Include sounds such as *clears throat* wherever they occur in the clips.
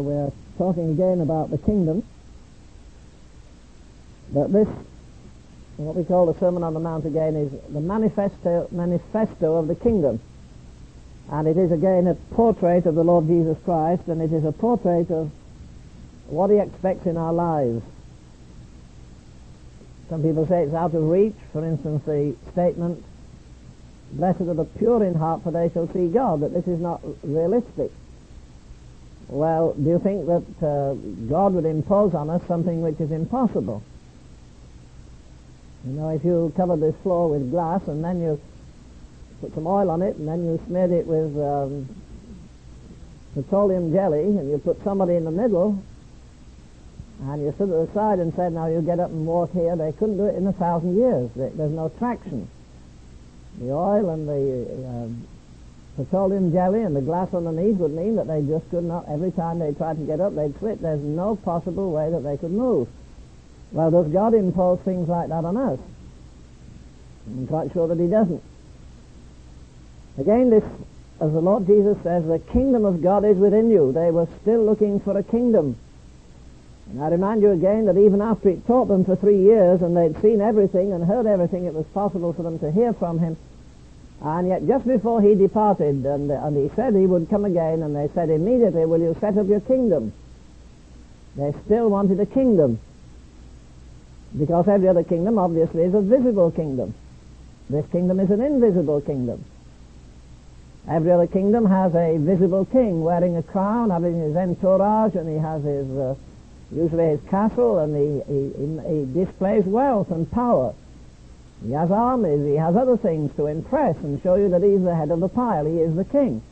we're talking again about the kingdom. That this, what we call the Sermon on the Mount again, is the manifesto, manifesto of the kingdom. And it is again a portrait of the Lord Jesus Christ, and it is a portrait of what he expects in our lives. Some people say it's out of reach. For instance, the statement, blessed are the pure in heart, for they shall see God, that this is not realistic. Well, do you think that uh, God would impose on us something which is impossible? You know, if you covered this floor with glass and then you put some oil on it and then you smeared it with um, petroleum jelly and you put somebody in the middle and you stood at the side and said, now you get up and walk here, they couldn't do it in a thousand years. There's no traction. The oil and the uh, petroleum jelly and the glass underneath would mean that they just could not, every time they tried to get up, they'd slip. There's no possible way that they could move. Well, does God impose things like that on us? I'm quite sure that he doesn't. Again, this, as the Lord Jesus says, the kingdom of God is within you. They were still looking for a kingdom. And I remind you again that even after he taught them for three years and they'd seen everything and heard everything it was possible for them to hear from him, and yet just before he departed, and, and he said he would come again, and they said immediately, will you set up your kingdom? They still wanted a kingdom. Because every other kingdom obviously is a visible kingdom. This kingdom is an invisible kingdom. Every other kingdom has a visible king wearing a crown, having his entourage, and he has his, uh, usually his castle, and he, he, he displays wealth and power. He has armies, he has other things to impress and show you that he's the head of the pile, he is the king.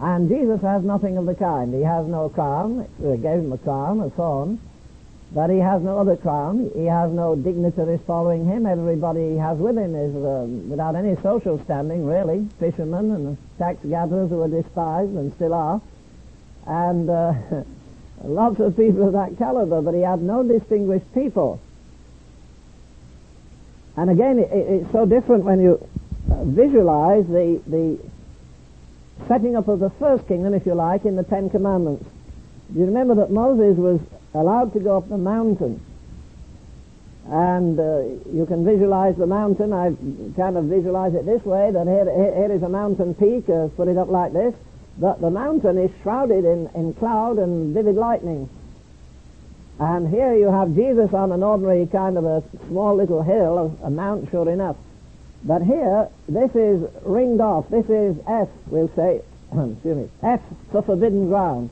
And Jesus has nothing of the kind. He has no crown, they gave him a crown, a thorn, but he has no other crown. He has no dignitaries following him. Everybody he has with him is uh, without any social standing, really. Fishermen and tax gatherers who are despised and still are. And uh, *laughs* lots of people of that caliber, but he had no distinguished people. And again, it, it's so different when you uh, visualize the, the setting up of the first kingdom, if you like, in the Ten Commandments. You remember that Moses was allowed to go up the mountain. And uh, you can visualize the mountain. I kind of visualize it this way, that here, here is a mountain peak, uh, put it up like this. But the mountain is shrouded in, in cloud and vivid lightning. And here you have Jesus on an ordinary kind of a small little hill, a mount sure enough. But here, this is ringed off. This is F, we'll say, *clears throat* excuse me, F for forbidden ground.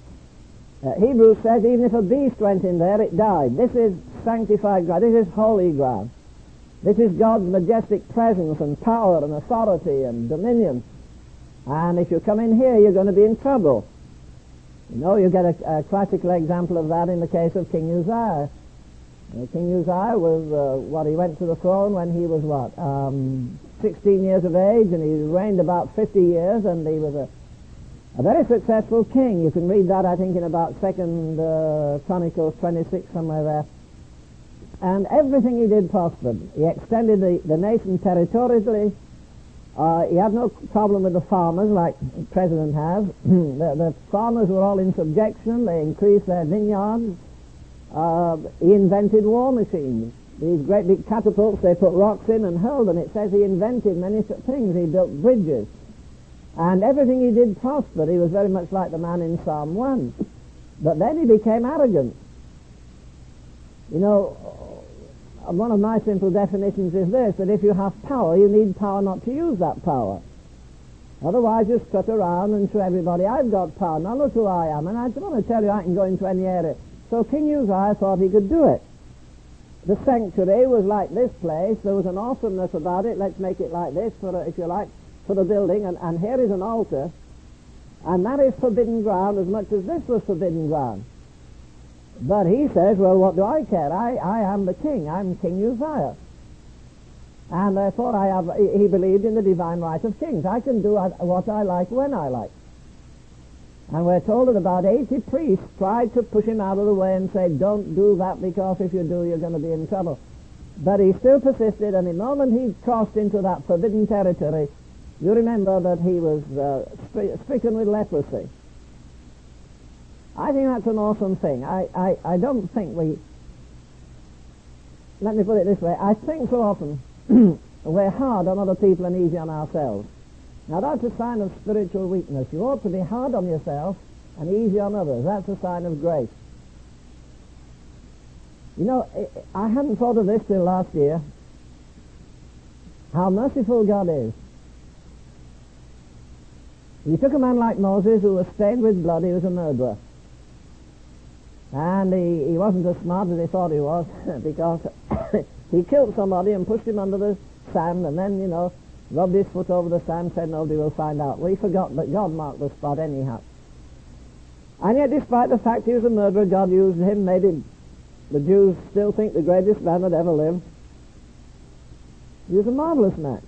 Uh, Hebrews says even if a beast went in there, it died. This is sanctified ground. This is holy ground. This is God's majestic presence and power and authority and dominion. And if you come in here, you're going to be in trouble. You know, you get a, a classical example of that in the case of King Uzziah. Uh, King Uzziah was, uh, what, he went to the throne when he was, what, um, 16 years of age, and he reigned about 50 years, and he was a, a very successful king. You can read that, I think, in about Second uh, Chronicles 26, somewhere there. And everything he did prospered. He extended the, the nation territorially, uh, he had no problem with the farmers like the president has. *clears throat* the, the, farmers were all in subjection. They increased their vineyards. Uh, he invented war machines. These great big catapults they put rocks in and hurled them. It says he invented many such things. He built bridges. And everything he did prospered. He was very much like the man in Psalm 1. But then he became arrogant. You know, Uh, one of my simple definitions is this, that if you have power, you need power not to use that power. Otherwise, you strut around and show everybody, I've got power, now look who I am, and I want to tell you I can go into any area. So King Uzziah thought he could do it. The sanctuary was like this place. There was an awesomeness about it. Let's make it like this, for, if you like, for the building. And, and here is an altar. And that is forbidden ground as much as this was forbidden ground. But he says, well, what do I care? I, I am the king. I'm King Uzziah. And therefore I have, he believed in the divine right of kings. I can do what I like when I like. And we're told that about 80 priests tried to push him out of the way and say, don't do that because if you do, you're going to be in trouble. But he still persisted, and the moment he crossed into that forbidden territory, you remember that he was uh, stricken with leprosy. I think that's an awesome thing. I, I, I don't think we, let me put it this way, I think so often *clears throat* we're hard on other people and easy on ourselves. Now that's a sign of spiritual weakness. You ought to be hard on yourself and easy on others. That's a sign of grace. You know, I hadn't thought of this till last year, how merciful God is. He took a man like Moses who was stained with blood, he was a murderer. And he, he wasn't as smart as he thought he was *laughs* because *coughs* he killed somebody and pushed him under the sand and then, you know, rubbed his foot over the sand, said nobody will find out. Well, he forgot that God marked the spot anyhow. And yet, despite the fact he was a murderer, God used him, made him, the Jews still think, the greatest man that ever lived. He was a marvelous man.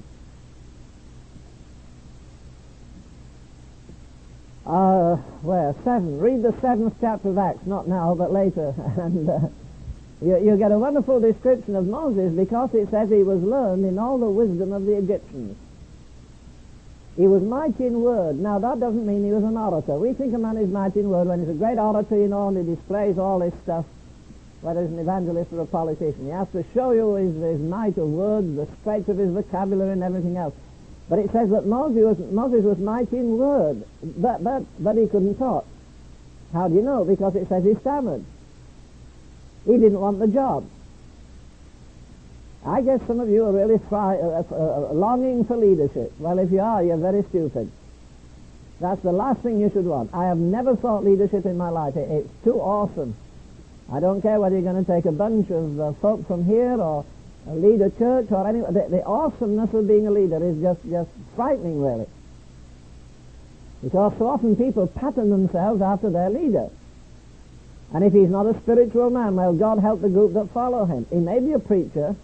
Uh, where? Seven. Read the seventh chapter of Acts, not now, but later. *laughs* and uh, you, you get a wonderful description of Moses because it says he was learned in all the wisdom of the Egyptians. He was mighty in word. Now, that doesn't mean he was an orator. We think a man is mighty in word when he's a great orator, you know, and he displays all this stuff, whether he's an evangelist or a politician. He has to show you his, his might of words, the strength of his vocabulary and everything else. But it says that Moses was, Moses was mighty in word, but, but, but he couldn't talk. How do you know? Because it says he stammered. He didn't want the job. I guess some of you are really fry, uh, uh, longing for leadership. Well, if you are, you're very stupid. That's the last thing you should want. I have never sought leadership in my life. It, it's too awesome. I don't care whether you're going to take a bunch of uh, folk from here or lead a church or any. The, the awesomeness of being a leader is just, just frightening, really. Because so often people pattern themselves after their leader. And if he's not a spiritual man, well, God help the group that follow him. He may be a preacher.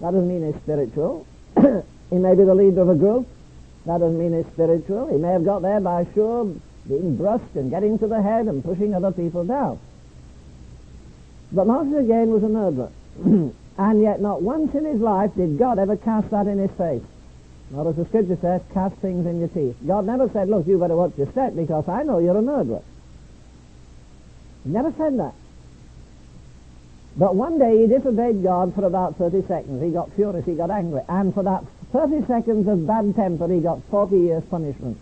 That doesn't mean he's spiritual. *coughs* he may be the leader of a group. That doesn't mean he's spiritual. He may have got there by sure being brusque and getting to the head and pushing other people down. But Moses again was a murderer. *coughs* and yet not once in his life did God ever cast that in his face. Not as the scripture says, cast things in your teeth. God never said, look, you better watch your step because I know you're a murderer. He never said that. But one day he disobeyed God for about 30 seconds. He got furious, he got angry. And for that 30 seconds of bad temper, he got 40 years punishment.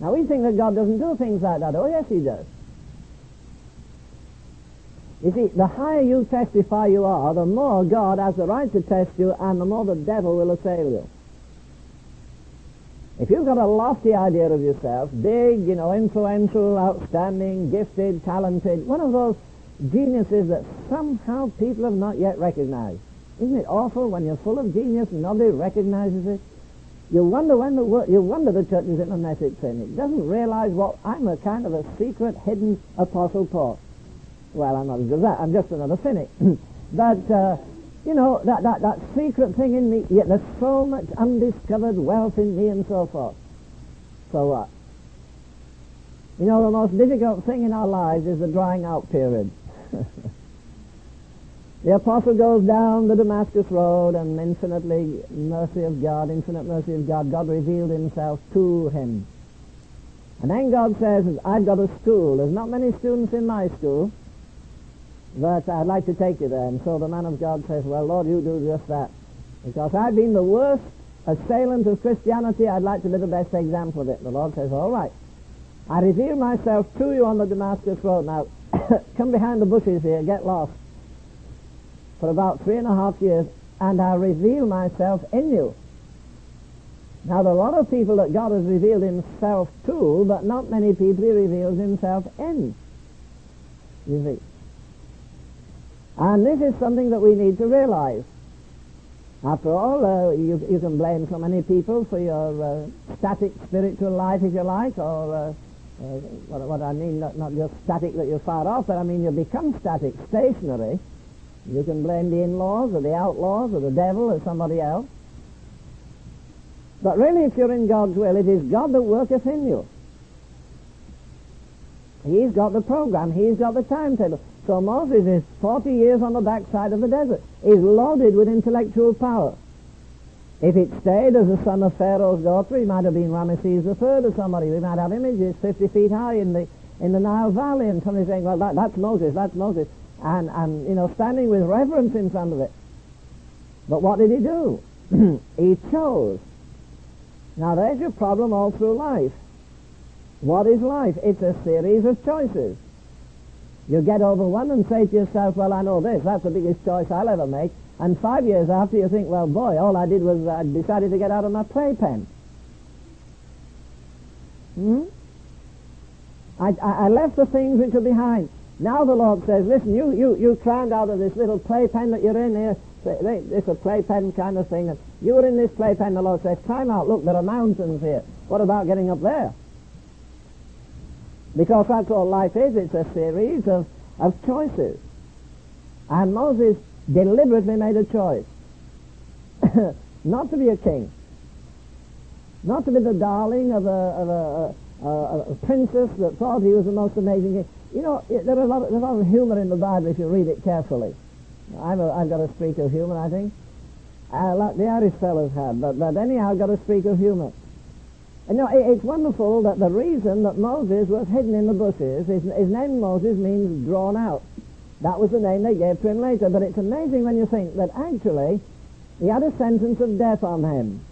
Now we think that God doesn't do things like that. Oh yes, he does. You see, the higher you testify you are, the more God has the right to test you and the more the devil will assail you. If you've got a lofty idea of yourself, big, you know, influential, outstanding, gifted, talented, one of those geniuses that somehow people have not yet recognized. Isn't it awful when you're full of genius and nobody recognizes it? You wonder when the you wonder the church is in a mess in. It doesn't realize what I'm a kind of a secret, hidden apostle Paul. Well, I'm not as good as that. I'm just another cynic. *clears throat* but uh, you know, that, that, that secret thing in me, yet there's so much undiscovered wealth in me and so forth. So what? You know, the most difficult thing in our lives is the drying out period. *laughs* the apostle goes down the Damascus road and infinitely mercy of God, infinite mercy of God, God revealed himself to him. And then God says, I've got a school. There's not many students in my school but I'd like to take you there. And so the man of God says, well, Lord, you do just that. Because I've been the worst assailant of Christianity, I'd like to be the best example of it. The Lord says, all right. I reveal myself to you on the Damascus Road. Now, *coughs* come behind the bushes here, get lost. For about three and a half years, and I reveal myself in you. Now, there are a lot of people that God has revealed himself to, but not many people he reveals himself in. You see. And this is something that we need to realize. After all, uh, you, you can blame so many people for your uh, static spiritual life, if you like, or uh, uh, what, what, I mean, not, not just static that you're far off, but I mean you become static, stationary. You can blame the in-laws or the outlaws or the devil or somebody else. But really, if you're in God's will, it is God that worketh in you. He's got the program. He's got the timetable. So Moses is 40 years on the backside of the desert. He's loaded with intellectual power. If it stayed as a son of Pharaoh's daughter, he might have been Ramesses III or somebody. We might have images 50 feet high in the, in the Nile Valley and somebody saying, well, that, that's Moses, that's Moses. And, and, you know, standing with reverence in front of it. But what did he do? *clears throat* he chose. Now there's your problem all through life. What is life? It's a series of choices. You get over one and say to yourself, well, I know this, that's the biggest choice I'll ever make. And five years after you think, well, boy, all I did was I decided to get out of my playpen. Hmm? I, I, left the things which are behind. Now the Lord says, listen, you, you, you climbed out of this little playpen that you're in here. It's a playpen kind of thing. And you were in this playpen, the Lord says, climb out. Look, there are mountains here. What about getting up there? Because that's all life is. It's a series of, of choices. And Moses deliberately made a choice. *coughs* not to be a king. Not to be the darling of a, of a, a, a princess that thought he was the most amazing king. You know, there are a lot of, there's a lot of humor in the Bible if you read it carefully. I've, a, I've got a streak of humor, I think. Uh, like the Irish fellows had, but, but anyhow, I've got a streak of humor. You know, it's wonderful that the reason that Moses was hidden in the bushes, his, his name Moses means drawn out. That was the name they gave to him later. But it's amazing when you think that actually he had a sentence of death on him.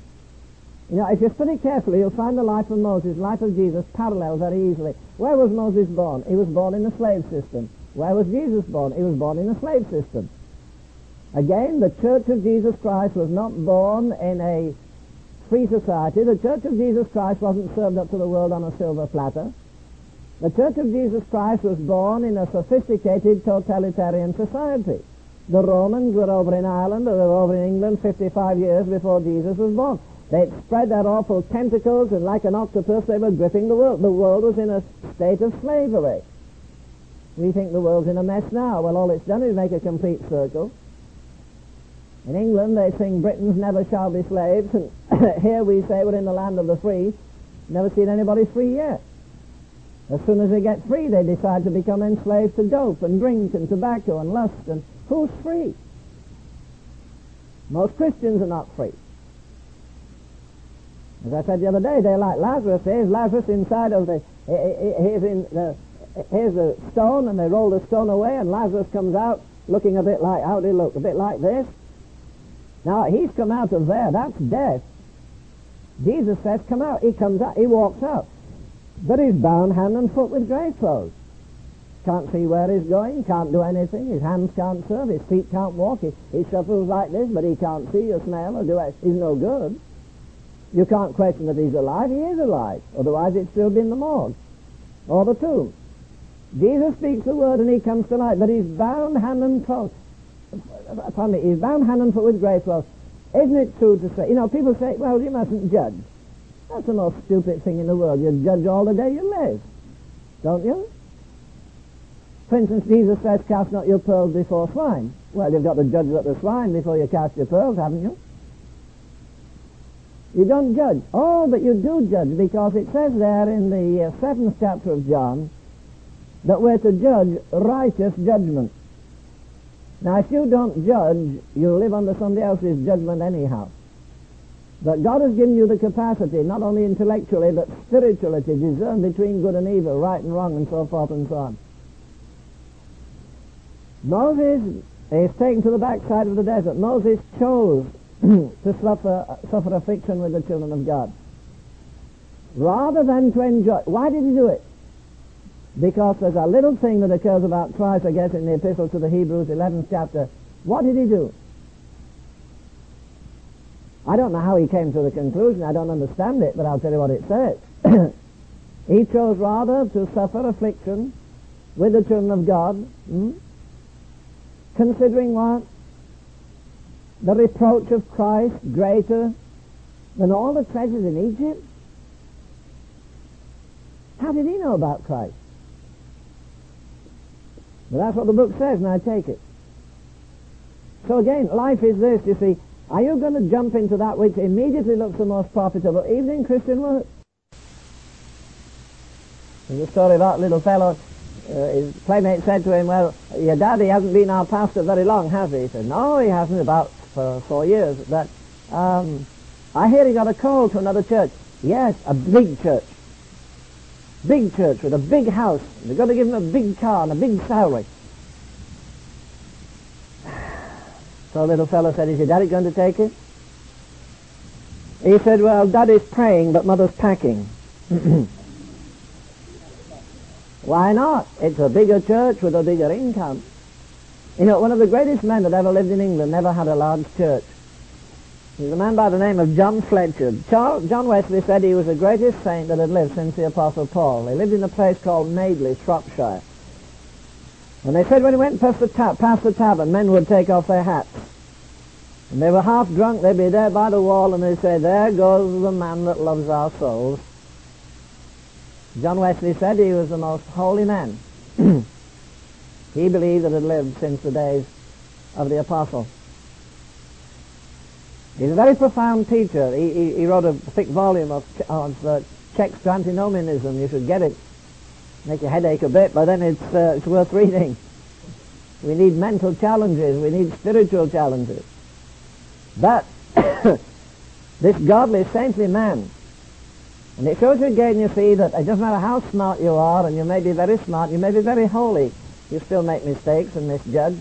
You know, if you study carefully, you'll find the life of Moses, life of Jesus, parallel very easily. Where was Moses born? He was born in the slave system. Where was Jesus born? He was born in the slave system. Again, the Church of Jesus Christ was not born in a free society. The Church of Jesus Christ wasn't served up to the world on a silver platter. The Church of Jesus Christ was born in a sophisticated totalitarian society. The Romans were over in Ireland, they were over in England 55 years before Jesus was born. They'd spread their awful tentacles and like an octopus they were gripping the world. The world was in a state of slavery. We think the world's in a mess now. Well, all it's done is make a complete circle. In England they sing Britons never shall be slaves and *coughs* here we say we're in the land of the free. Never seen anybody free yet. As soon as they get free, they decide to become enslaved to dope and drink and tobacco and lust. And who's free? Most Christians are not free. As I said the other day, they're like Lazarus. Here's Lazarus inside of the, here's in the, here's a stone, and they roll the stone away, and Lazarus comes out looking a bit like, how did he look? A bit like this. Now, he's come out of there. That's death. Jesus says, come out. He comes out. He walks out. But he's bound hand and foot with grave clothes. Can't see where he's going, can't do anything, his hands can't serve, his feet can't walk, he, he shuffles like this, but he can't see or smell or do it. He's no good. You can't question that he's alive, he is alive. Otherwise it'd still be in the morgue or the tomb. Jesus speaks the word and he comes to life, but he's bound hand and foot. Pardon me, he's bound hand and foot with grace clothes. Isn't it true to say, you know, people say, well, you mustn't judge. That's the most stupid thing in the world. You judge all the day you live, don't you? For instance, Jesus says, cast not your pearls before swine. Well, you've got to judge up the swine before you cast your pearls, haven't you? You don't judge. Oh, but you do judge because it says there in the uh, seventh chapter of John that we're to judge righteous judgment. Now, if you don't judge, you live under somebody else's judgment anyhow. But God has given you the capacity, not only intellectually, but spiritually, to discern between good and evil, right and wrong, and so forth and so on. Moses is taken to the backside of the desert. Moses chose *clears throat* to suffer, suffer affliction with the children of God. Rather than to enjoy. Why did he do it? Because there's a little thing that occurs about twice, I guess, in the epistle to the Hebrews, 11th chapter. What did he do? I don't know how he came to the conclusion. I don't understand it, but I'll tell you what it says. *clears throat* he chose rather to suffer affliction with the children of God, hmm? considering what? The reproach of Christ greater than all the treasures in Egypt? How did he know about Christ? Well, that's what the book says, and I take it. So again, life is this, you see. Are you going to jump into that which immediately looks the most profitable, even in Christian work? There's a story about a little fellow. Uh, his playmate said to him, well, your daddy hasn't been our pastor very long, has he? He said, no, he hasn't, about for four years. But um, I hear he got a call to another church. Yes, a big church. Big church with a big house. They're going to give him a big car and a big salary. *sighs* So the little fellow said, is your daddy going to take it? He said, well, daddy's praying, but mother's packing. *clears throat* Why not? It's a bigger church with a bigger income. You know, one of the greatest men that ever lived in England never had a large church. He's a man by the name of John Fletcher. John Wesley said he was the greatest saint that had lived since the Apostle Paul. He lived in a place called Madeley, Shropshire. And they said when he went past the, ta- past the tavern, men would take off their hats. And they were half drunk, they'd be there by the wall, and they'd say, there goes the man that loves our souls. John Wesley said he was the most holy man. *clears throat* he believed that had lived since the days of the apostle. He's a very profound teacher. He, he, he wrote a thick volume of, of uh, checks to antinomianism. You should get it make your head ache a bit, but then it's, uh, it's worth reading. We need mental challenges. We need spiritual challenges. But *coughs* this godly, saintly man, and it shows you again, you see, that it doesn't matter how smart you are, and you may be very smart, you may be very holy, you still make mistakes and misjudge.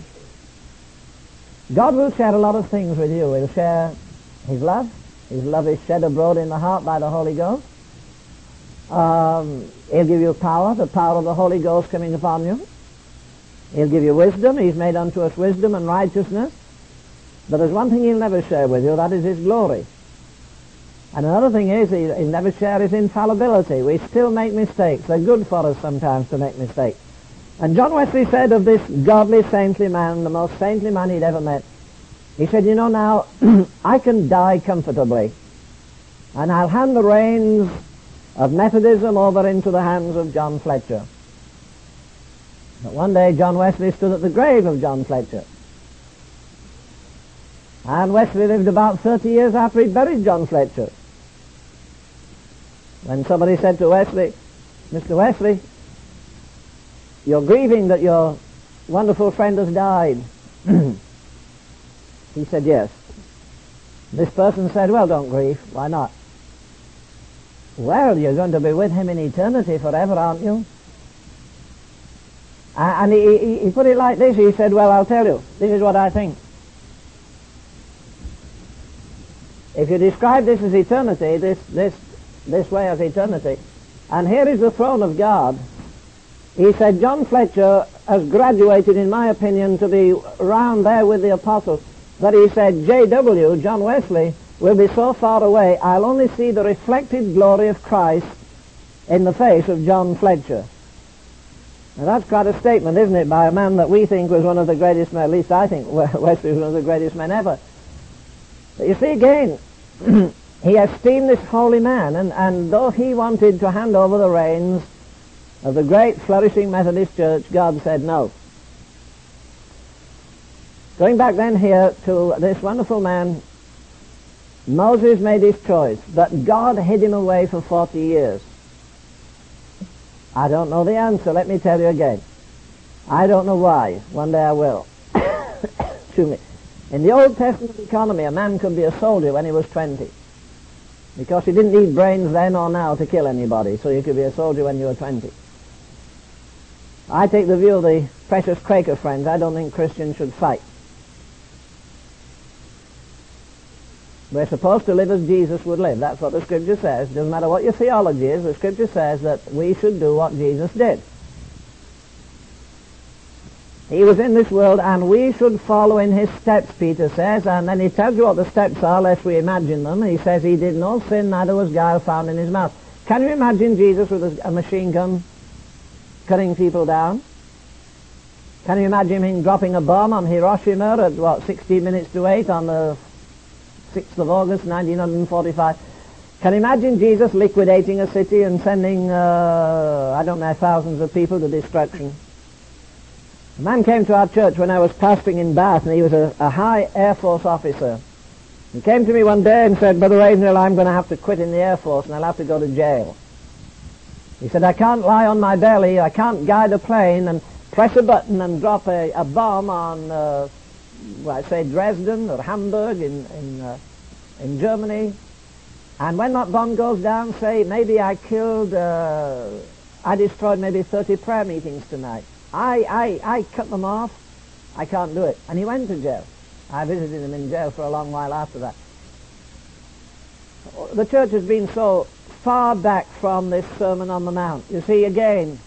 God will share a lot of things with you. He'll share His love. His love is shed abroad in the heart by the Holy Ghost. Um, he'll give you power, the power of the Holy Ghost coming upon you. He'll give you wisdom. He's made unto us wisdom and righteousness. But there's one thing he'll never share with you, that is his glory. And another thing is he, he'll never share his infallibility. We still make mistakes. They're good for us sometimes to make mistakes. And John Wesley said of this godly, saintly man, the most saintly man he'd ever met, he said, you know now, *clears throat* I can die comfortably. And I'll hand the reins of Methodism over into the hands of John Fletcher. But one day John Wesley stood at the grave of John Fletcher. And Wesley lived about 30 years after he buried John Fletcher. When somebody said to Wesley, Mr. Wesley, you're grieving that your wonderful friend has died. *clears throat* he said, yes. This person said, well, don't grieve. Why not? Well, you're going to be with him in eternity forever, aren't you? And he, he, he put it like this. He said, well, I'll tell you. This is what I think. If you describe this as eternity, this, this, this way as eternity, and here is the throne of God, he said, John Fletcher has graduated, in my opinion, to be round there with the apostles, that he said, J.W., John Wesley, will be so far away, I'll only see the reflected glory of Christ in the face of John Fletcher. Now that's quite a statement, isn't it, by a man that we think was one of the greatest men, at least I think *laughs* Wesley was one of the greatest men ever. But you see again, *clears throat* he esteemed this holy man, and, and though he wanted to hand over the reins of the great flourishing Methodist Church, God said no. Going back then here to this wonderful man, Moses made his choice, but God hid him away for 40 years. I don't know the answer. Let me tell you again. I don't know why. One day I will. *coughs* Excuse me. In the Old Testament economy, a man could be a soldier when he was 20. Because he didn't need brains then or now to kill anybody, so you could be a soldier when you were 20. I take the view of the precious Quaker friends. I don't think Christians should fight. We're supposed to live as Jesus would live. That's what the Scripture says. Doesn't matter what your theology is, the Scripture says that we should do what Jesus did. He was in this world and we should follow in his steps, Peter says, and then he tells you what the steps are, lest we imagine them. He says he did no sin, neither was guile found in his mouth. Can you imagine Jesus with a machine gun cutting people down? Can you imagine him dropping a bomb on Hiroshima at, what, 16 minutes to 8 on the 6th of August 1945. Can imagine Jesus liquidating a city and sending, uh, I don't know, thousands of people to destruction? A man came to our church when I was pastoring in Bath, and he was a, a high Air Force officer. He came to me one day and said, Brother Ravenhill, I'm going to have to quit in the Air Force and I'll have to go to jail. He said, I can't lie on my belly, I can't guide a plane and press a button and drop a, a bomb on uh, well, I say Dresden or Hamburg in in, uh, in Germany, And when that bomb goes down, say, maybe I killed, uh, I destroyed maybe 30 prayer meetings tonight. I, I, I cut them off. I can't do it. And he went to jail. I visited him in jail for a long while after that. The church has been so far back from this Sermon on the Mount. You see, again,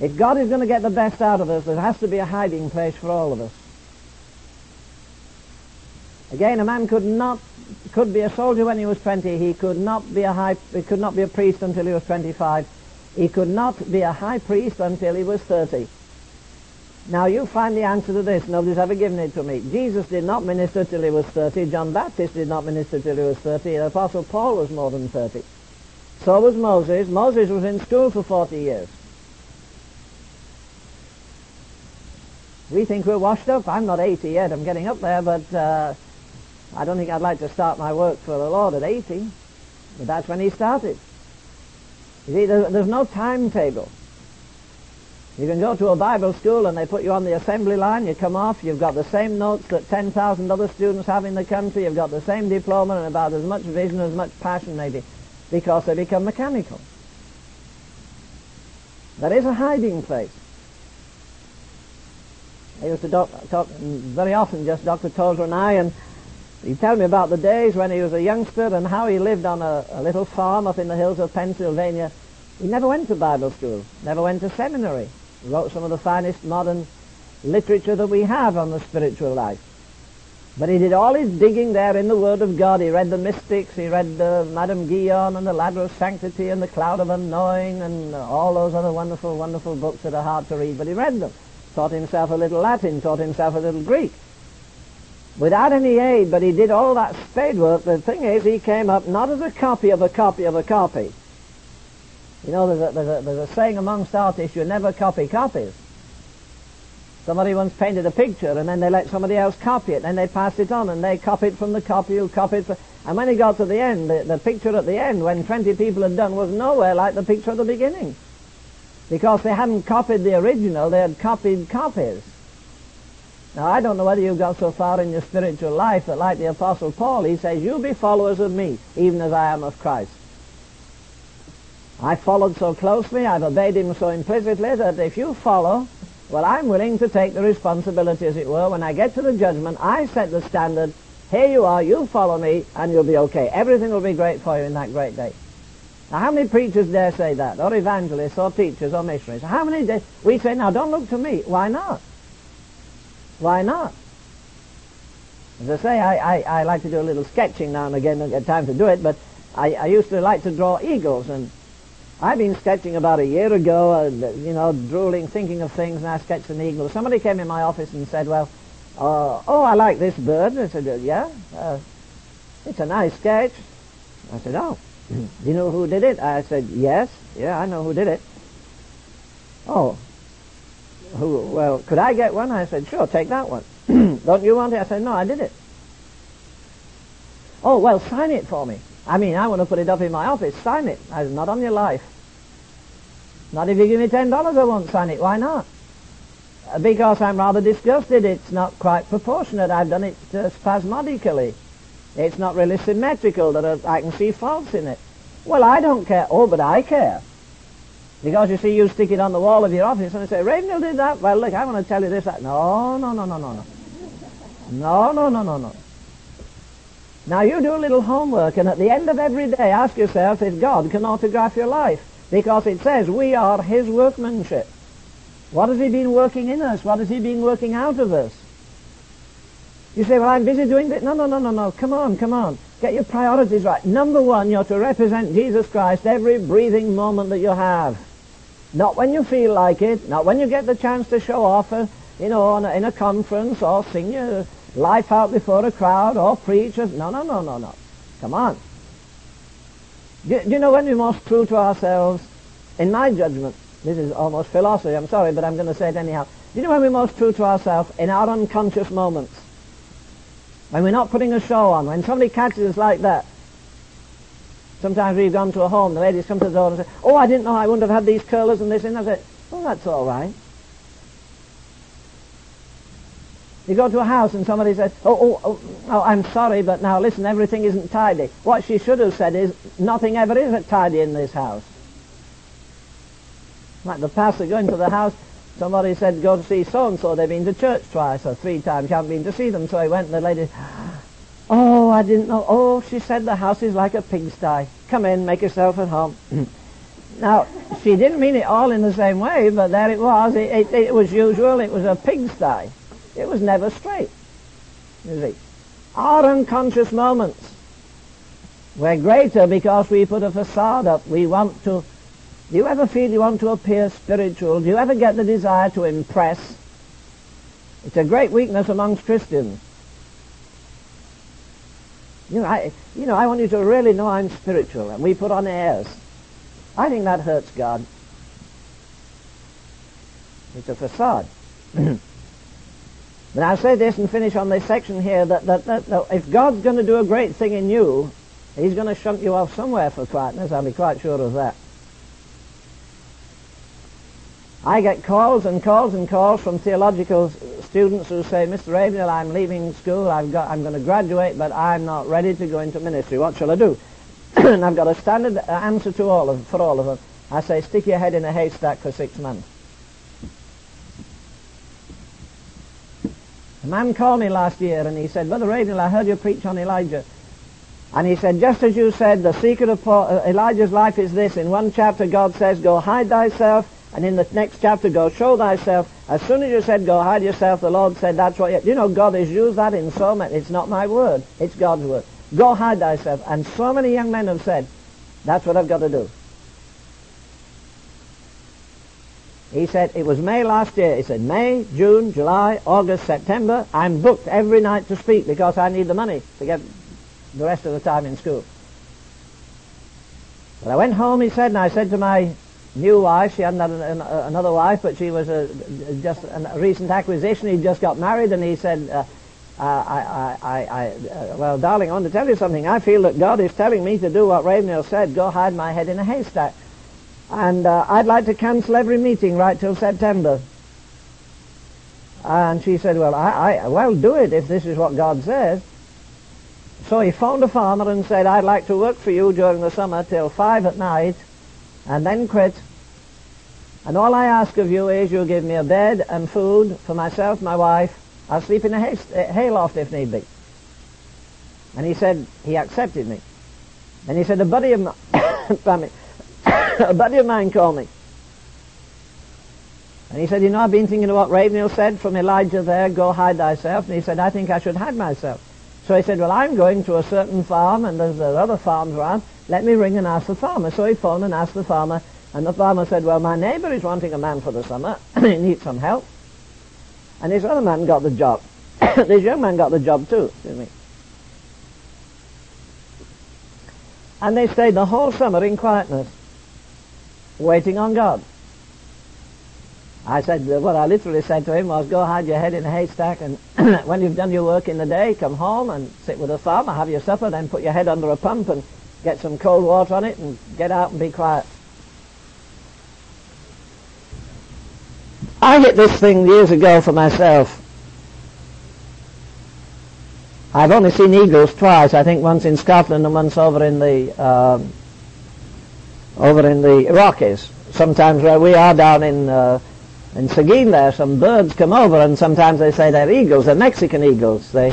if God is going to get the best out of us, there has to be a hiding place for all of us. Again, a man could not could be a soldier when he was 20. He could not be a high he could not be a priest until he was 25. He could not be a high priest until he was 30. Now you find the answer to this. Nobody's ever given it to me. Jesus did not minister till he was 30. John Baptist did not minister till he was 30. The Apostle Paul was more than 30. So was Moses. Moses was in school for 40 years. We think we're washed up. I'm not 80 yet. I'm getting up there, but uh, I don't think I'd like to start my work for the Lord at 80. But that's when he started. You see, there's no timetable. You can go to a Bible school and they put you on the assembly line, you come off, you've got the same notes that 10,000 other students have in the country, you've got the same diploma and about as much vision, as much passion maybe, because they become mechanical. There is a hiding place. I used to talk, talk very often, just Dr. Tozer and I, and he'd tell me about the days when he was a youngster and how he lived on a, a little farm up in the hills of Pennsylvania. He never went to Bible school, never went to seminary. Wrote some of the finest modern literature that we have on the spiritual life. But he did all his digging there in the Word of God. He read the mystics, he read Madame Guyon and the Ladder of Sanctity and the Cloud of Unknowing and all those other wonderful, wonderful books that are hard to read, but he read them taught himself a little Latin, taught himself a little Greek. Without any aid, but he did all that spade work. The thing is, he came up not as a copy of a copy of a copy. You know, there's a, there's a, there's a saying amongst artists, you never copy copies. Somebody once painted a picture and then they let somebody else copy it, and they passed it on and they copied from the copy who copied from... And when he got to the end, the, the picture at the end, when 20 people had done, was nowhere like the picture at the beginning because they hadn't copied the original, they had copied copies. Now, I don't know whether you've got so far in your spiritual life that, like the Apostle Paul, he says, You be followers of me, even as I am of Christ. I followed so closely, I've obeyed him so implicitly that if you follow, well, I'm willing to take the responsibility, as it were. When I get to the judgment, I set the standard. Here you are, you follow me, and you'll be okay. Everything will be great for you in that great day. Now, how many preachers dare say that, or evangelists, or teachers, or missionaries? How many dare? We say, now, don't look to me. Why not? Why not? As I say, I, I, I like to do a little sketching now and again. Don't get time to do it, but I, I used to like to draw eagles, and I've been sketching about a year ago, uh, you know, drooling, thinking of things, and I sketched an eagle. Somebody came in my office and said, well, uh, oh, I like this bird. I said, yeah, uh, it's a nice sketch. I said, oh, do you know who did it? I said, yes. Yeah, I know who did it. Oh. Who, well, could I get one? I said, sure, take that one. *clears throat* Don't you want it? I said, no, I did it. Oh, well, sign it for me. I mean, I want to put it up in my office. Sign it. I said, not on your life. Not if you give me $10, I won't sign it. Why not? Because I'm rather disgusted. It's not quite proportionate. I've done it uh, spasmodically. It's not really symmetrical that I can see faults in it. Well, I don't care. Oh, but I care. Because you see, you stick it on the wall of your office and say, Ravenhill did that. Well, look, I want to tell you this. That. No, no, no, no, no, no. No, no, no, no, no. Now you do a little homework and at the end of every day ask yourself if God can autograph your life. Because it says we are His workmanship. What has He been working in us? What has He been working out of us? You say, well, I'm busy doing this. No, no, no, no, no. Come on, come on. Get your priorities right. Number one, you're to represent Jesus Christ every breathing moment that you have. Not when you feel like it, not when you get the chance to show off, a, you know, a, in a conference or sing your life out before a crowd or preach. No, no, no, no, no. Come on. Do, do you know when we're most true to ourselves? In my judgment, this is almost philosophy, I'm sorry, but I'm going to say it anyhow. Do you know when we're most true to ourselves? In our unconscious moments. When we're not putting a show on, when somebody catches us like that. Sometimes we've gone to a home, the ladies come to the door and say, oh, I didn't know I wouldn't have had these curlers and this and that. I say, oh, that's all right. You go to a house and somebody says, oh, oh, oh, oh, I'm sorry, but now listen, everything isn't tidy. What she should have said is, nothing ever is tidy in this house. Like the pastor going to the house, somebody said, go to see so-and-so. They've been to church twice or three times. You haven't been to see them. So he went and the lady, oh, I didn't know. Oh, she said the house is like a pigsty. Come in, make yourself at home. *clears throat* now, she didn't mean it all in the same way, but there it was. It, it, it was usual. It was a pigsty. It was never straight. You see. Our unconscious moments were greater because we put a facade up. We want to do you ever feel you want to appear spiritual? Do you ever get the desire to impress? It's a great weakness amongst Christians. You know, I, you know, I want you to really know I'm spiritual, and we put on airs. I think that hurts God. It's a facade. *clears throat* but I'll say this and finish on this section here, that, that, that, that if God's going to do a great thing in you, He's going to shunt you off somewhere for quietness, I'll be quite sure of that. I get calls and calls and calls from theological students who say, Mr. Ravenhill, I'm leaving school, I've got, I'm going to graduate, but I'm not ready to go into ministry. What shall I do? *clears throat* and I've got a standard answer to all of, for all of them. I say, stick your head in a haystack for six months. A man called me last year and he said, Brother Ravenhill, I heard you preach on Elijah. And he said, just as you said, the secret of Paul, uh, Elijah's life is this. In one chapter, God says, go hide thyself and in the next chapter, go show thyself. As soon as you said go hide yourself, the Lord said that's what you, you know, God has used that in so many, it's not my word, it's God's word. Go hide thyself. And so many young men have said, that's what I've got to do. He said, it was May last year. He said, May, June, July, August, September, I'm booked every night to speak because I need the money to get the rest of the time in school. But I went home, he said, and I said to my new wife. She hadn't had an, an, another wife, but she was a, just a recent acquisition. He'd just got married, and he said, uh, I, I, I, I uh, well, darling, I want to tell you something. I feel that God is telling me to do what Ravenhill said, go hide my head in a haystack. And uh, I'd like to cancel every meeting right till September. And she said, well, I, I, well, do it if this is what God says. So he phoned a farmer and said, I'd like to work for you during the summer till five at night and then quit. And all I ask of you is you give me a bed and food for myself, my wife. I'll sleep in a hay, hayloft if need be. And he said he accepted me. And he said a buddy of *coughs* *coughs* a buddy of mine called me. And he said, you know, I've been thinking of what Ravenhill said from Elijah there, go hide thyself. And he said, I think I should hide myself. So he said, well, I'm going to a certain farm, and there's other farms around. Let me ring and ask the farmer. So he phoned and asked the farmer, and the farmer said, well, my neighbour is wanting a man for the summer. *clears throat* he needs some help. And this other man got the job. *coughs* this young man got the job too, excuse me. And they stayed the whole summer in quietness, waiting on God. I said, what I literally said to him was, go hide your head in a haystack and *clears throat* when you've done your work in the day, come home and sit with the farmer, have your supper, then put your head under a pump and get some cold water on it and get out and be quiet. I hit this thing years ago for myself. I've only seen eagles twice. I think once in Scotland and once over in the um, over in the Rockies. Sometimes where we are down in uh, in Seguin there, some birds come over, and sometimes they say they're eagles. They're Mexican eagles. They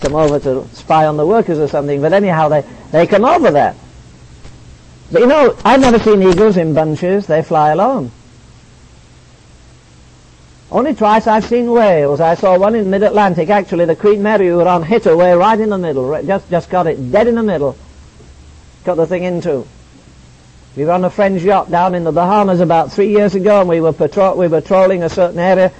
come over to spy on the workers or something. But anyhow, they they come over there. But you know, I've never seen eagles in bunches. They fly alone. Only twice I've seen whales. I saw one in mid-Atlantic. Actually, the Queen Mary were on hit away right in the middle. Just, just got it dead in the middle. Got the thing into. We were on a friend's yacht down in the Bahamas about three years ago, and we were patrol- we were trolling a certain area,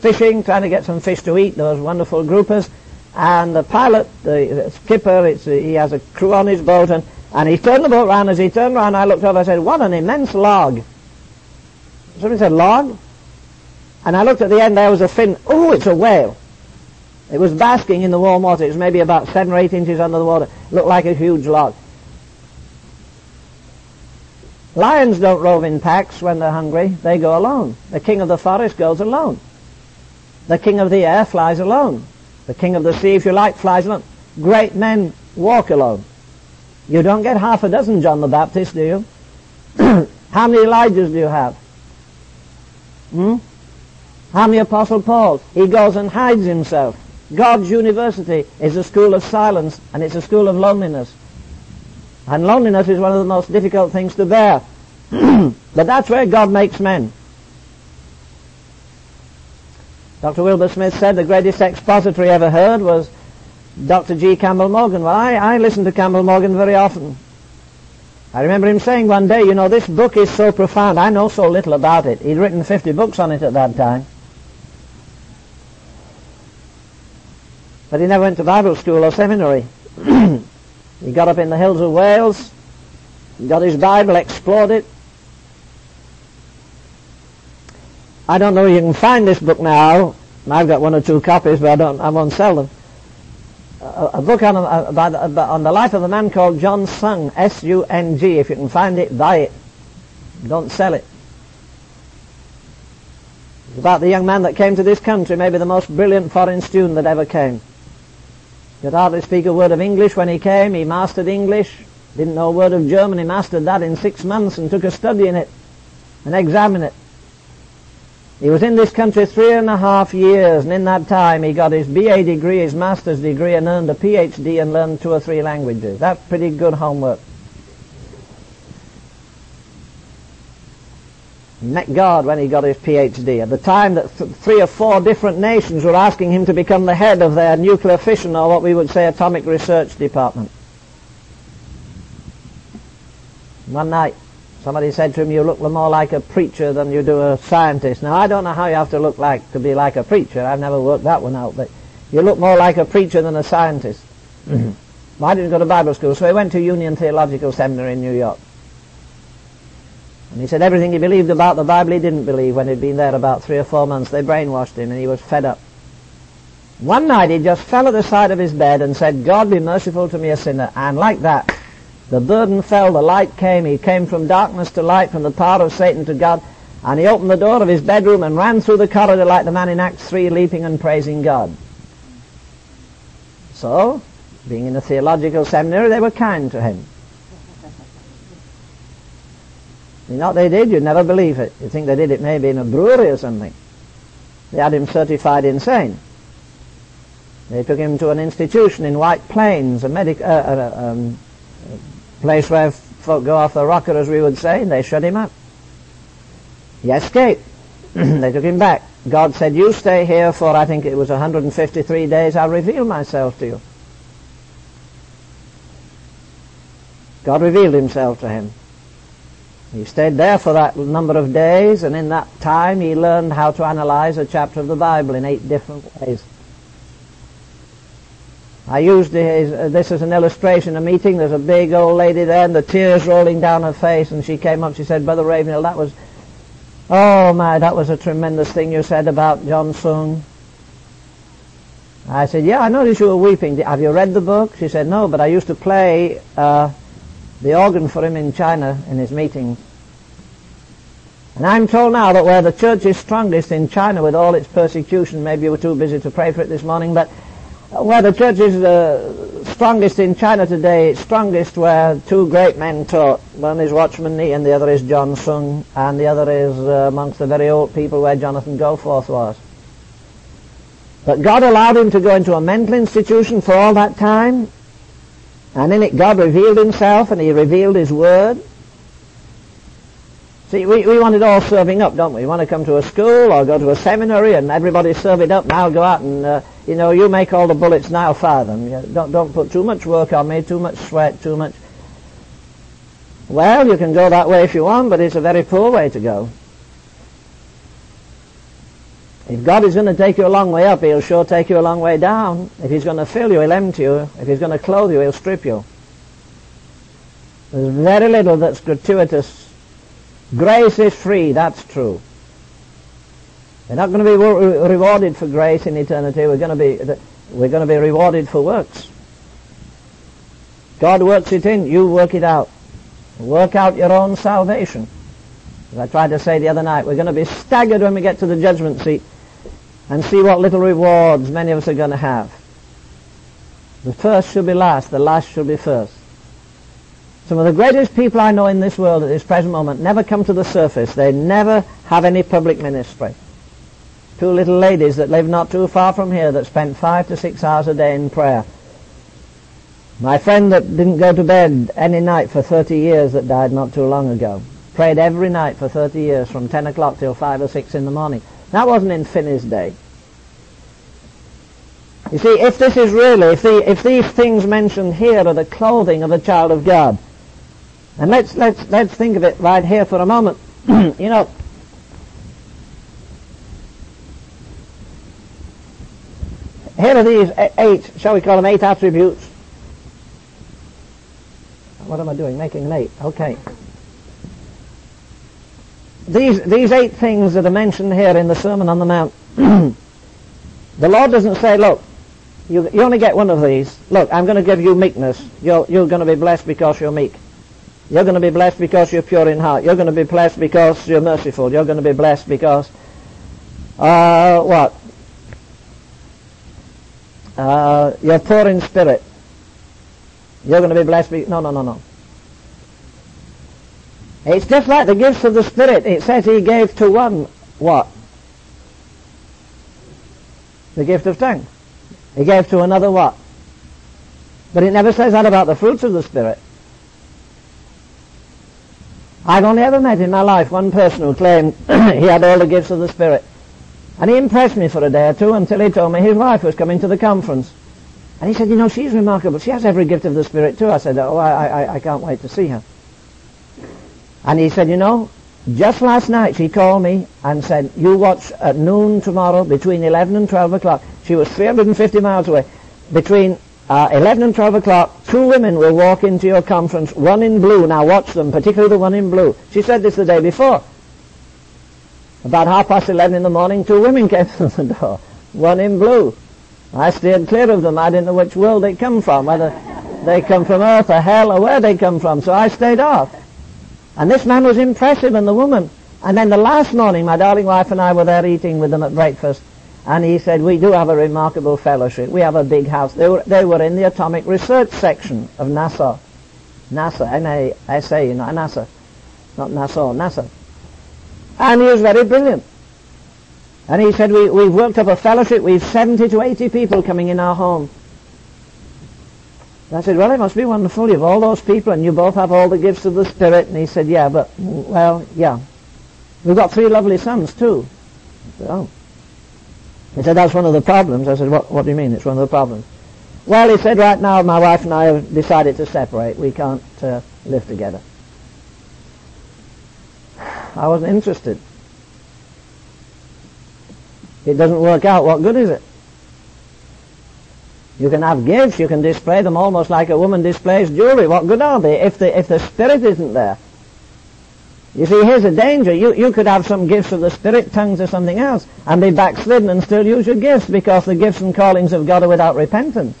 fishing, trying to get some fish to eat. Those wonderful groupers, and the pilot, the skipper, he has a crew on his boat, and, and he turned the boat round. As he turned round, I looked over. I said, "What an immense log!" Somebody said, "Log." And I looked at the end, there was a fin. Oh, it's a whale. It was basking in the warm water. It was maybe about seven or eight inches under the water. It looked like a huge log. Lions don't rove in packs when they're hungry. They go alone. The king of the forest goes alone. The king of the air flies alone. The king of the sea, if you like, flies alone. Great men walk alone. You don't get half a dozen John the Baptist, do you? *clears throat* How many Elijahs do you have? Hmm? How many Apostle Pauls? He goes and hides himself. God's university is a school of silence and it's a school of loneliness. And loneliness is one of the most difficult things to bear. *clears throat* but that's where God makes men. Dr. Wilbur Smith said the greatest expository ever heard was Dr. G. Campbell Morgan. Well, I, I listen to Campbell Morgan very often. I remember him saying one day, you know, this book is so profound. I know so little about it. He'd written 50 books on it at that time. But he never went to Bible school or seminary. *clears throat* he got up in the hills of Wales, got his Bible, explored it. I don't know if you can find this book now. I've got one or two copies, but I don't. I won't sell them. A, a book on, uh, the, on the life of a man called John Sung, S-U-N-G. If you can find it, buy it. Don't sell it. It's about the young man that came to this country, maybe the most brilliant foreign student that ever came. Could hardly speak a word of English when he came. He mastered English. Didn't know a word of German. He mastered that in six months and took a study in it and examined it. He was in this country three and a half years, and in that time he got his BA degree, his master's degree, and earned a PhD and learned two or three languages. That's pretty good homework. Met God when he got his PhD. At the time that th- three or four different nations were asking him to become the head of their nuclear fission or what we would say atomic research department. One night, somebody said to him, you look more like a preacher than you do a scientist. Now, I don't know how you have to look like to be like a preacher. I've never worked that one out, but you look more like a preacher than a scientist. Mm-hmm. Why didn't you go to Bible school? So he went to Union Theological Seminary in New York. And he said everything he believed about the Bible he didn't believe when he'd been there about three or four months. They brainwashed him and he was fed up. One night he just fell at the side of his bed and said, God be merciful to me a sinner. And like that, the burden fell, the light came. He came from darkness to light, from the power of Satan to God. And he opened the door of his bedroom and ran through the corridor like the man in Acts 3 leaping and praising God. So, being in a theological seminary, they were kind to him. You know what they did? You'd never believe it. You'd think they did it maybe in a brewery or something. They had him certified insane. They took him to an institution in White Plains, a, medic, uh, uh, um, a place where folk go off the rocker, as we would say, and they shut him up. He escaped. *clears throat* they took him back. God said, you stay here for, I think it was 153 days, I'll reveal myself to you. God revealed himself to him. He stayed there for that number of days, and in that time he learned how to analyze a chapter of the Bible in eight different ways. I used this as an illustration. A meeting, there's a big old lady there, and the tears rolling down her face, and she came up, she said, Brother Ravenhill, that was, oh my, that was a tremendous thing you said about John Sung. I said, yeah, I noticed you were weeping. Have you read the book? She said, no, but I used to play uh, the organ for him in China in his meetings. And I'm told now that where the church is strongest in China with all its persecution, maybe you were too busy to pray for it this morning, but where the church is uh, strongest in China today, it's strongest where two great men taught. One is Watchman Nee and the other is John Sung, and the other is uh, amongst the very old people where Jonathan Goforth was. But God allowed him to go into a mental institution for all that time, and in it God revealed himself and he revealed his word. See, we, we want it all serving up, don't we? We want to come to a school or go to a seminary and everybody serve it up. Now go out and, uh, you know, you make all the bullets, now fire them. You don't, don't put too much work on me, too much sweat, too much... Well, you can go that way if you want, but it's a very poor way to go. If God is going to take you a long way up, He'll sure take you a long way down. If He's going to fill you, He'll empty you. If He's going to clothe you, He'll strip you. There's very little that's gratuitous. Grace is free, that's true. We're not going to be re- rewarded for grace in eternity. We're going to be we're going to be rewarded for works. God works it in, you work it out. Work out your own salvation. As I tried to say the other night, we're going to be staggered when we get to the judgment seat and see what little rewards many of us are going to have. The first should be last, the last should be first. Some of the greatest people I know in this world at this present moment never come to the surface. They never have any public ministry. Two little ladies that live not too far from here that spent five to six hours a day in prayer. My friend that didn't go to bed any night for 30 years that died not too long ago. Prayed every night for 30 years from 10 o'clock till 5 or 6 in the morning. That wasn't in Finney's day. You see, if this is really, if, the, if these things mentioned here are the clothing of a child of God, and let's, let's, let's think of it right here for a moment. *clears throat* you know, here are these eight, shall we call them eight attributes? What am I doing? Making an eight. Okay. These, these eight things that are mentioned here in the Sermon on the Mount, *clears throat* the Lord doesn't say, look, you, you only get one of these. Look, I'm going to give you meekness. You're, you're going to be blessed because you're meek. You're going to be blessed because you're pure in heart. You're going to be blessed because you're merciful. You're going to be blessed because, uh, what? Uh, you're poor in spirit. You're going to be blessed. Be- no, no, no, no. It's just like the gifts of the Spirit. It says he gave to one what? The gift of tongues. He gave to another what? But it never says that about the fruits of the Spirit. I've only ever met in my life one person who claimed *clears throat* he had all the gifts of the Spirit. And he impressed me for a day or two until he told me his wife was coming to the conference. And he said, you know, she's remarkable. She has every gift of the Spirit too. I said, oh, I, I, I can't wait to see her. And he said, you know, just last night she called me and said, you watch at noon tomorrow between 11 and 12 o'clock. She was 350 miles away. Between uh, 11 and 12 o'clock, two women will walk into your conference, one in blue. Now watch them, particularly the one in blue. She said this the day before. About half past 11 in the morning, two women *laughs* came through the door, one in blue. I steered clear of them. I didn't know which world they come from, whether they come from earth or hell or where they come from, so I stayed off. And this man was impressive and the woman. And then the last morning, my darling wife and I were there eating with them at breakfast. And he said, we do have a remarkable fellowship. We have a big house. They were, they were in the atomic research section of NASA. NASA, N-A-S-A, not NASA. Not NASA, NASA. And he was very brilliant. And he said, we, we've worked up a fellowship. We've 70 to 80 people coming in our home. I said, well, it must be wonderful. You've all those people and you both have all the gifts of the Spirit. And he said, yeah, but, well, yeah. We've got three lovely sons, too. I said, oh. He said, that's one of the problems. I said, what, what do you mean it's one of the problems? Well, he said, right now my wife and I have decided to separate. We can't uh, live together. *sighs* I wasn't interested. It doesn't work out. What good is it? You can have gifts, you can display them almost like a woman displays jewelry. What good are they if the, if the Spirit isn't there? You see, here's a danger. You, you could have some gifts of the Spirit, tongues or something else, and be backslidden and still use your gifts because the gifts and callings of God are without repentance.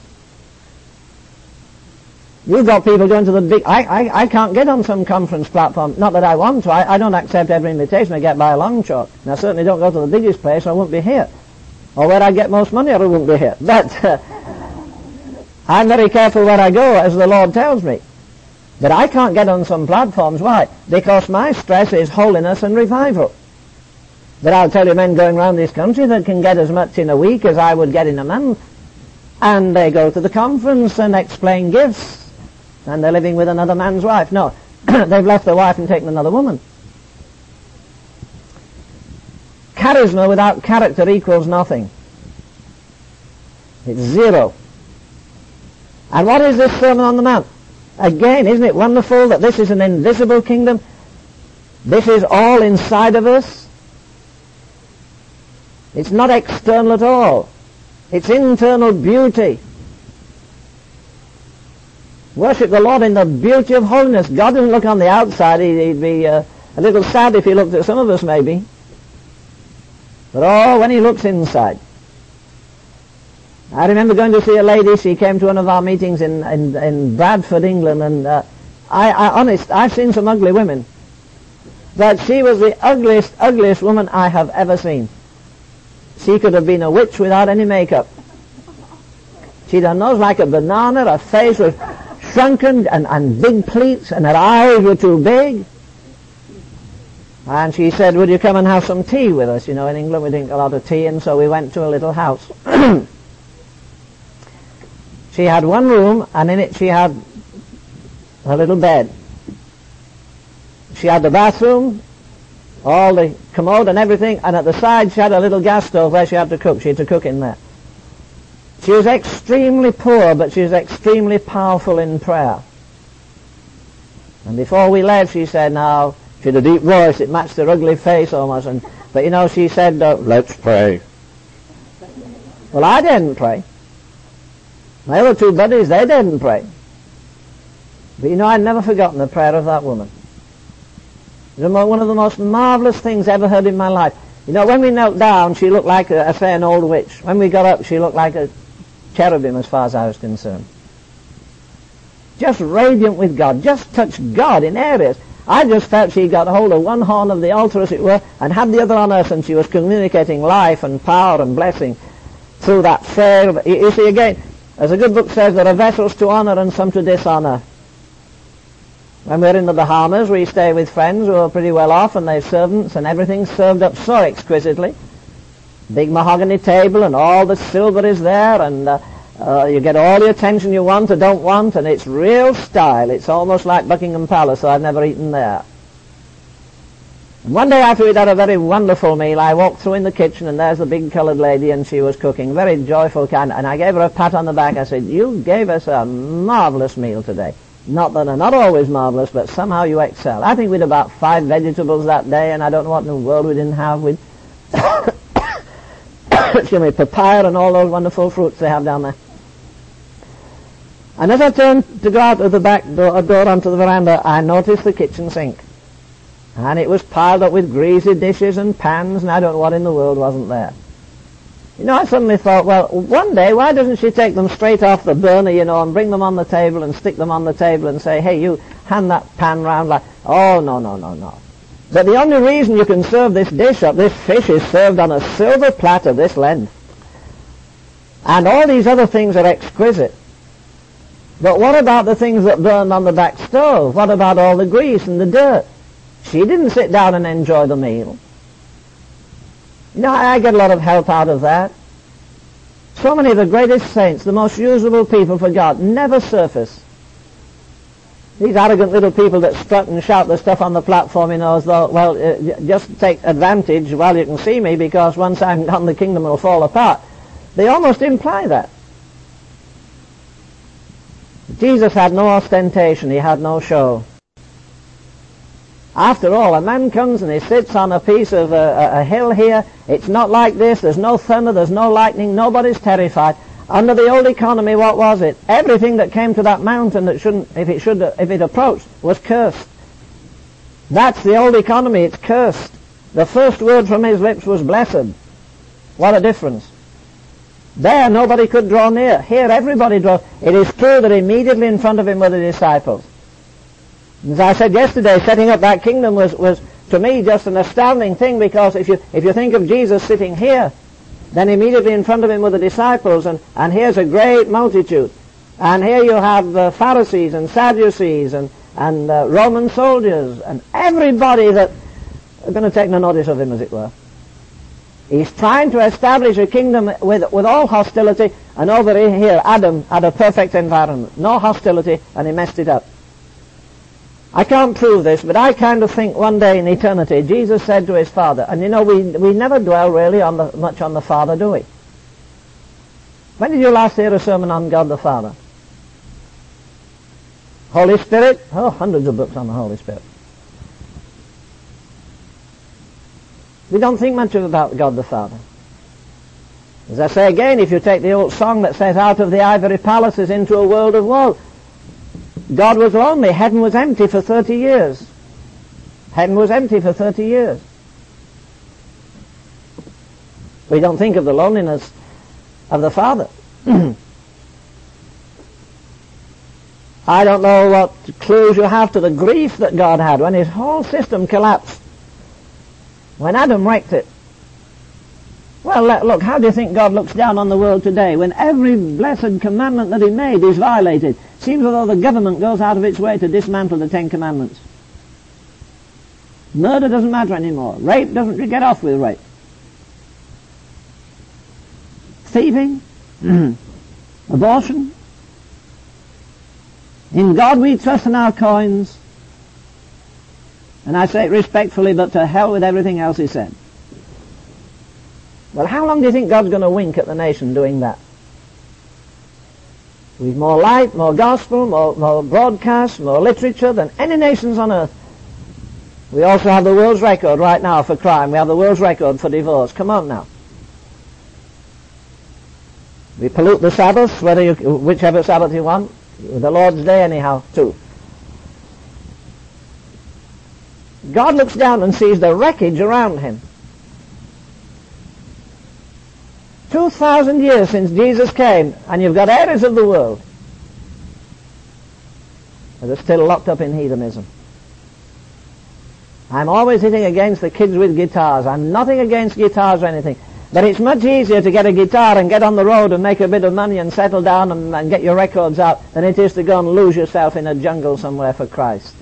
You've got people going to the big... I, I, I can't get on some conference platform. Not that I want to. I, I don't accept every invitation I get by a long shot. And I certainly don't go to the biggest place I won't be here. Or where I get most money I won't be here. *laughs* But... Uh, I'm very careful where I go, as the Lord tells me. But I can't get on some platforms. Why? Because my stress is holiness and revival. But I'll tell you men going around this country that can get as much in a week as I would get in a month. And they go to the conference and explain gifts. And they're living with another man's wife. No, *clears throat* they've left their wife and taken another woman. Charisma without character equals nothing. It's zero. And what is this Sermon on the Mount? Again, isn't it wonderful that this is an invisible kingdom? This is all inside of us. It's not external at all. It's internal beauty. Worship the Lord in the beauty of holiness. God doesn't look on the outside. He'd, be uh, a little sad if he looked at some of us, maybe. But oh, when he looks inside. I remember going to see a lady. She came to one of our meetings in in, in Bradford, England, and uh, I, I honest, I've seen some ugly women, but she was the ugliest, ugliest woman I have ever seen. She could have been a witch without any makeup. She'd a nose like a banana, her face was shrunken and, and big pleats, and her eyes were too big. And she said, would you come and have some tea with us? You know, in England we drink a lot of tea, and so we went to a little house. *clears throat* she had one room, and in it she had her little bed. She had the bathroom, all the commode and everything, and at the side she had a little gas stove where she had to cook. She had to cook in there. She was extremely poor, but she was extremely powerful in prayer. And before we left, she said, now, she had a deep voice. It matched her ugly face almost. And, but you know, she said, uh, let's pray. Well, I didn't pray. My other two buddies, they didn't pray. But you know, I'd never forgotten the prayer of that woman. It was one of the most marvelous things I ever heard in my life. You know, when we knelt down, she looked like, a, an old witch. When we got up, she looked like a cherubim as far as I was concerned. Just radiant with God. Just touched God in areas. I just felt she got hold of one horn of the altar, as it were, and had the other on us, and she was communicating life and power and blessing through that frail. You see, again, as a good book says, there are vessels to honor and some to dishonor. When we're in the Bahamas, we stay with friends who are pretty well off, and they've servants, and everything's served up so exquisitely. Big mahogany table, and all the silver is there, and uh, uh, you get all the attention you want or don't want, and it's real style. It's almost like Buckingham Palace, so I've never eaten there. One day after we'd had a very wonderful meal, I walked through in the kitchen, and there's the big coloured lady, and she was cooking, very joyful kind, and I gave her a pat on the back. I said, you gave us a marvellous meal today. Not that they're not always marvellous, but somehow you excel. I think we'd about five vegetables that day, and I don't know what in the world we didn't have. We'd *coughs* excuse me, papaya and all those wonderful fruits they have down there. And as I turned to go out of the back door, door onto the veranda, I noticed the kitchen sink. And it was piled up with greasy dishes and pans, and I don't know what in the world wasn't there. You know, I suddenly thought, well, one day, why doesn't she take them straight off the burner, you know, and bring them on the table and stick them on the table and say, hey, you hand that pan round like, oh, no, no, no, no. But the only reason you can serve this dish up, this fish is served on a silver platter this length. And all these other things are exquisite. But what about the things that burned on the back stove? What about all the grease and the dirt? She didn't sit down and enjoy the meal. No, I get a lot of help out of that. So many of the greatest saints, the most usable people for God, never surface. These arrogant little people that strut and shout the stuff on the platform, you know, as though, well, uh, just take advantage while you can see me because once I'm gone the kingdom will fall apart. They almost imply that. Jesus had no ostentation, he had no show. After all, a man comes and he sits on a piece of a, a, a, hill here. It's not like this. There's no thunder. There's no lightning. Nobody's terrified. Under the old economy, what was it? Everything that came to that mountain that shouldn't, if it should, if it approached, was cursed. That's the old economy. It's cursed. The first word from his lips was blessed. What a difference. There, nobody could draw near. Here, everybody draws. It is true that immediately in front of him were the disciples. As I said yesterday, setting up that kingdom was, was to me just an astounding thing because if you, if you think of Jesus sitting here, then immediately in front of him were the disciples, and, and here's a great multitude. And here you have the Pharisees and Sadducees and, and uh, Roman soldiers and everybody that are going to take no notice of him, as it were. He's trying to establish a kingdom with, with all hostility, and over here, Adam had a perfect environment. No hostility, and he messed it up. I can't prove this, but I kind of think one day in eternity, Jesus said to his Father, and you know, we, we never dwell really on the, much on the Father, do we? When did you last hear a sermon on God the Father? Holy Spirit? Oh, hundreds of books on the Holy Spirit. We don't think much about God the Father. As I say again, if you take the old song that says, out of the ivory palaces into a world of woe, God was lonely. Heaven was empty for 30 years. Heaven was empty for 30 years. We don't think of the loneliness of the Father. *clears throat* I don't know what clues you have to the grief that God had when his whole system collapsed when Adam wrecked it, Well, look, how do you think God looks down on the world today when every blessed commandment that he made is violated? Seems as though the government goes out of its way to dismantle the Ten Commandments. Murder doesn't matter anymore. Rape doesn't get off with rape. Thieving, *clears throat* abortion. In God we trust in our coins. And I say it respectfully, but to hell with everything else he said. Well, how long do you think God's going to wink at the nation doing that? With more light, more gospel, more, more broadcast, more literature than any nations on earth. We also have the world's record right now for crime. We have the world's record for divorce. Come on now. We pollute the Sabbath, whether you, whichever Sabbath you want. The Lord's Day anyhow, too. God looks down and sees the wreckage around him. 2,000 years since Jesus came, and you've got areas of the world that are still locked up in heathenism. I'm always hitting against the kids with guitars. I'm nothing against guitars or anything. But it's much easier to get a guitar and get on the road and make a bit of money and settle down and, and get your records out than it is to go and lose yourself in a jungle somewhere for Christ.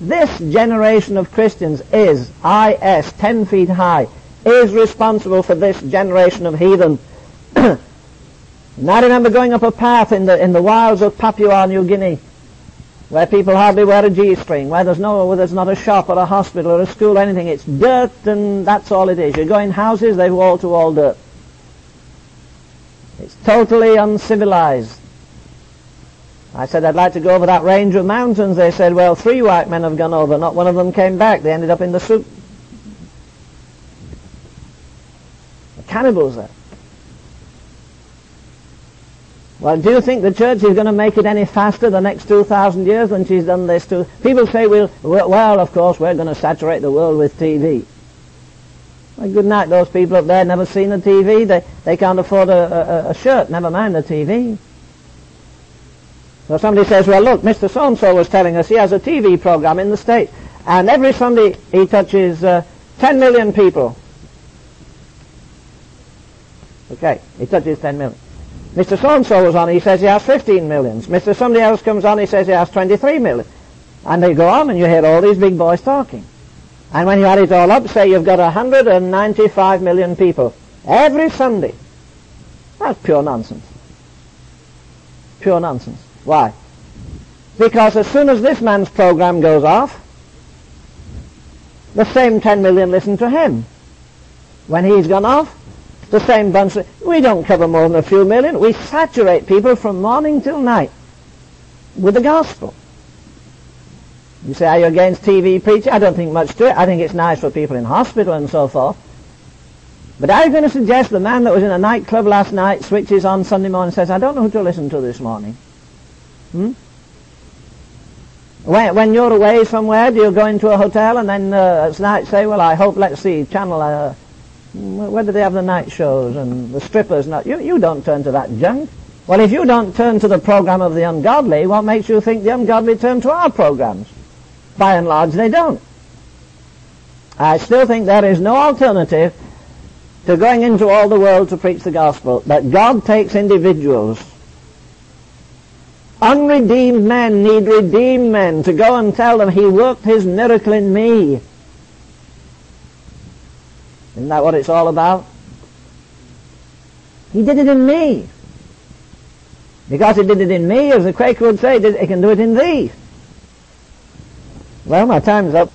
This generation of Christians is, IS, 10 feet high, is responsible for this generation of heathen. *clears throat* and I remember going up a path in the, in the wilds of Papua New Guinea where people hardly wear a G-string, where there's no, where there's not a shop or a hospital or a school or anything. It's dirt and that's all it is. You go in houses, they're wall-to-wall dirt. It's totally uncivilized. I said I'd like to go over that range of mountains. They said, well, three white men have gone over. Not one of them came back. They ended up in the soup. The cannibals there. Well, do you think the church is going to make it any faster the next 2,000 years than she's done this to? People say, well, well, of course, we're going to saturate the world with TV. Well, good night, those people up there never seen a TV. They, they can't afford a, a, a shirt, never mind a TV. So somebody says, well, look, Mr. So-and-so was telling us he has a TV program in the States, and every Sunday he touches uh, 10 million people. Okay, he touches 10 million. Mr. So-and-so was on, he says he has 15 millions. Mr. Somebody else comes on, he says he has 23 million. And they go on and you hear all these big boys talking. And when you add it all up, say you've got 195 million people every Sunday. That's pure nonsense. Pure nonsense. Why? Because as soon as this man's program goes off, the same 10 million listen to him. When he's gone off, the same bunch. We don't cover more than a few million. We saturate people from morning till night with the gospel. You say, are you against TV preaching? I don't think much to it. I think it's nice for people in hospital and so forth. But are you going to suggest the man that was in a nightclub last night switches on Sunday morning and says, I don't know who to listen to this morning? Hmm? When, when you're away somewhere, do you go into a hotel and then uh, at night say, well, I hope, let's see, channel uh, whether they have the night shows and the strippers. Not you. You don't turn to that junk. Well, if you don't turn to the program of the ungodly, what makes you think the ungodly turn to our programs? By and large, they don't. I still think there is no alternative to going into all the world to preach the gospel. That God takes individuals. Unredeemed men need redeemed men to go and tell them He worked His miracle in me. Isn't that what it's all about? He did it in me. Because he did it in me, as the Quaker would say, he can do it in thee. Well, my time's up.